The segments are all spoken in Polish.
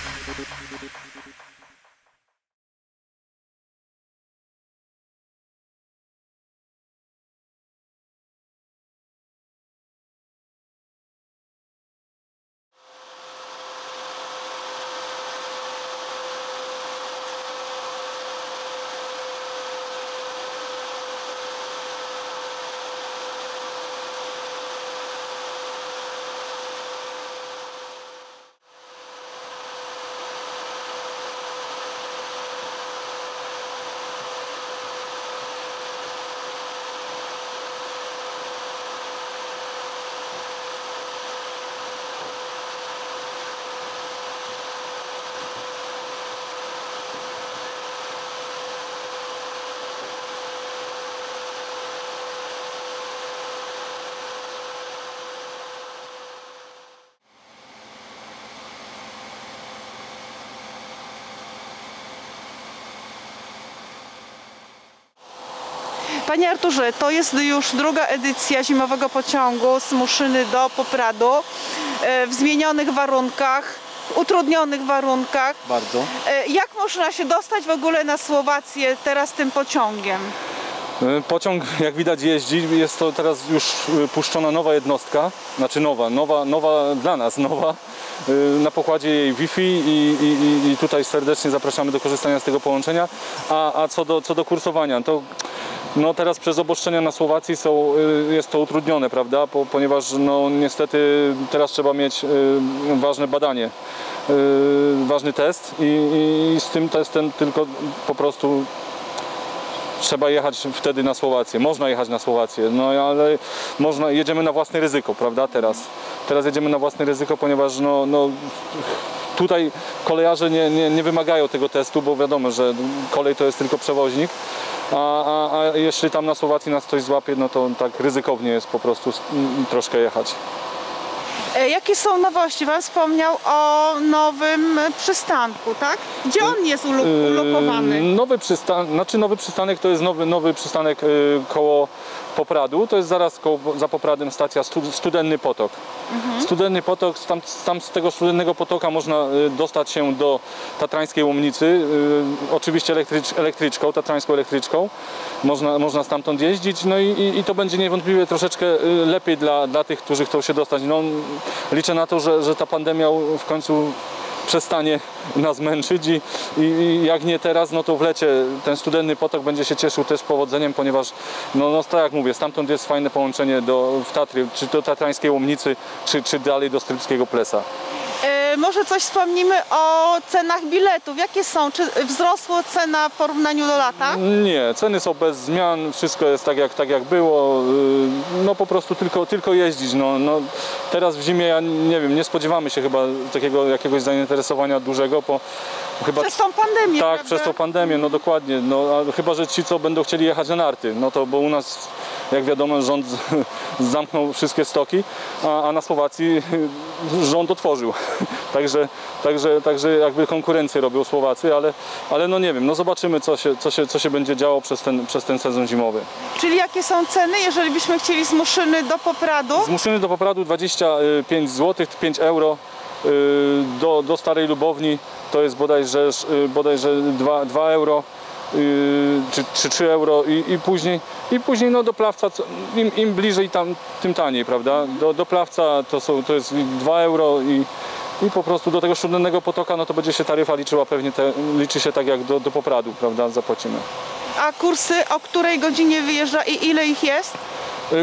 ハハハハ! Panie Arturze, to jest już druga edycja zimowego pociągu z Muszyny do Popradu e, w zmienionych warunkach, utrudnionych warunkach. Bardzo. E, Jak można się dostać w ogóle na Słowację teraz tym pociągiem? Y, Pociąg, jak widać, jeździ. Jest to teraz już puszczona nowa jednostka, znaczy nowa, nowa, nowa dla nas, nowa. Na pokładzie jej Wi-Fi i, i, i- i tutaj serdecznie zapraszamy do korzystania z tego połączenia. A, a co, do, co do kursowania, to no teraz przez obostrzenia na Słowacji są, y, jest to utrudnione, prawda? Po, ponieważ no niestety teraz trzeba mieć y, ważne badanie, y, ważny test i, i z tym testem tylko po prostu trzeba jechać wtedy na Słowację. Można jechać na Słowację, no ale można, jedziemy na własne ryzyko, prawda, teraz. Teraz jedziemy na własne ryzyko, ponieważ no, no, tutaj kolejarze nie, nie, nie wymagają tego testu, bo wiadomo, że kolej to jest tylko przewoźnik. A, a, a jeśli tam na Słowacji nas ktoś złapie, no to tak ryzykownie jest po prostu troszkę jechać. E, Jakie są nowości? Pan wspomniał o nowym e, przystanku, tak? Gdzie on jest ulu- ulokowany? Nowy przystanek, znaczy nowy przystanek to jest nowy, nowy przystanek yy, koło Popradu. To jest zaraz koło, za Popradem stacja stu, Studenny Potok. Studenny Potok, tam, tam z tego Studennego Potoka można dostać się do Tatrańskiej Łomnicy. Oczywiście elektrycz, elektryczką, tatrańską elektryczką. Można, można stamtąd jeździć. No i, i, i to będzie niewątpliwie troszeczkę lepiej dla, dla tych, którzy chcą się dostać. No, liczę na to, że, że ta pandemia w końcu przestanie nas męczyć i, i, jak nie teraz, no to w lecie ten studenny potok będzie się cieszył też powodzeniem, ponieważ no, no tak jak mówię, stamtąd jest fajne połączenie do, w Tatry, czy do Tatrańskiej Łomnicy, czy, czy dalej do Strypskiego Plesa. Może coś wspomnimy o cenach biletów. Jakie są? Czy wzrosła cena w porównaniu do lata? Nie, ceny są bez zmian, wszystko jest tak jak, tak jak było, yy, no po prostu tylko, tylko jeździć. No, no, teraz w zimie, ja nie wiem, nie spodziewamy się chyba takiego jakiegoś zainteresowania dużego, bo chyba Przez tą pandemię, Tak, prawda? przez tą pandemię, no dokładnie. No, chyba, że ci, co będą chcieli jechać na narty, no to bo u nas, jak wiadomo, rząd zamknął wszystkie stoki, a, a na Słowacji rząd otworzył. Także, także, także jakby konkurencję robią Słowacy, ale, ale no nie wiem, no zobaczymy, co się, co się, co się będzie działo przez ten, przez ten sezon zimowy. Czyli jakie są ceny, jeżeli byśmy chcieli z Muszyny do Popradu? Z Muszyny do Popradu 25 zł, 5 euro. y, Do, do Starej Lubowni to jest bodajże, y, bodajże 2, 2 euro czy, czy 3 euro i, i później, i później no do Plawca, im, im bliżej tam, tym taniej, prawda? Do, do Plawca to, są, to jest 2 euro i, i po prostu do tego Śródlędnego Potoka no to będzie się taryfa liczyła pewnie, te, liczy się tak jak do, do Popradu, prawda? Zapłacimy. A kursy o której godzinie wyjeżdża i ile ich jest?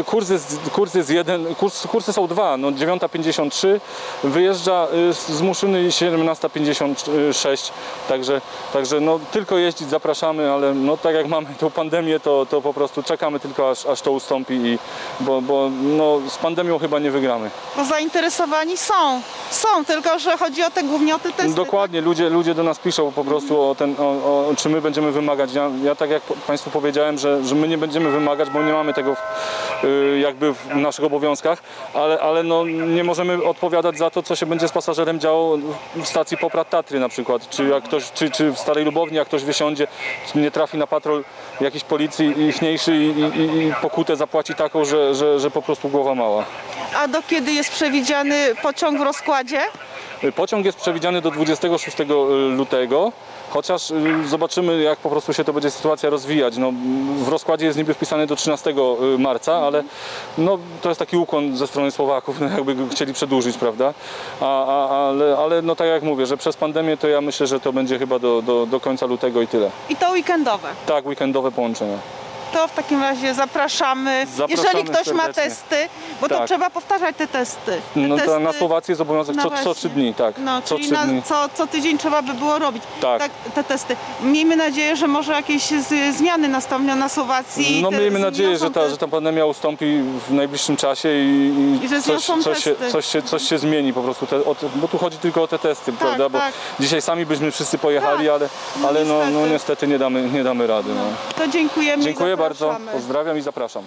Kurs jest, kurs jest jeden, kurs, kursy są dwa, no 9.53, wyjeżdża y, z Muszyny 17.56, także, także no tylko jeździć zapraszamy, ale no tak jak mamy tą pandemię, to, to po prostu czekamy tylko aż, aż to ustąpi, i, bo, bo no, z pandemią chyba nie wygramy. Bo zainteresowani są. Są, tylko że chodzi o te głównie o te testy. Dokładnie, ludzie, ludzie do nas piszą po prostu o ten, o, o, czy my będziemy wymagać. Ja, ja tak jak Państwu powiedziałem, że, że my nie będziemy wymagać, bo nie mamy tego w, jakby w naszych obowiązkach, ale, ale no, nie możemy odpowiadać za to, co się będzie z pasażerem działo w stacji Poprad Tatry na przykład, czy, jak ktoś, czy, czy w Starej Lubowni, jak ktoś wysiądzie, czy nie trafi na patrol jakiejś policji ichniejszy i, i, i, i pokutę zapłaci taką, że, że, że po prostu głowa mała. A do kiedy jest przewidziany pociąg w rozkładzie? Pociąg jest przewidziany do 26 lutego, chociaż y, zobaczymy jak po prostu się to będzie sytuacja rozwijać. No, w rozkładzie jest niby wpisany do 13 marca, ale no, to jest taki ukłon ze strony Słowaków, no, jakby chcieli przedłużyć, prawda? A, a, ale ale no, tak jak mówię, że przez pandemię to ja myślę, że to będzie chyba do, do, do końca lutego i tyle. I to weekendowe. Tak, weekendowe połączenia. To w takim razie zapraszamy. Zapraszamy jeżeli ktoś ma serdecznie. testy, bo to Tak. trzeba powtarzać te testy. Te No to testy- na Słowacji jest obowiązek No co, co. 3 dni, tak. No, co czyli trzy na, dni. co, co tydzień trzeba by było robić Tak. te testy. Miejmy nadzieję, że może jakieś z, zmiany nastąpią na Słowacji. i No miejmy nadzieję, że ta, te- że ta pandemia ustąpi w najbliższym czasie i, I że coś, coś, się, coś, się, coś się zmieni po prostu, te, bo tu chodzi tylko o te testy, prawda? Bo tak. dzisiaj sami byśmy wszyscy pojechali, Tak, ale, ale no, no niestety. nie damy, nie damy rady. No. To dziękujemy. i Dziękuję bardzo, pozdrawiam i zapraszam.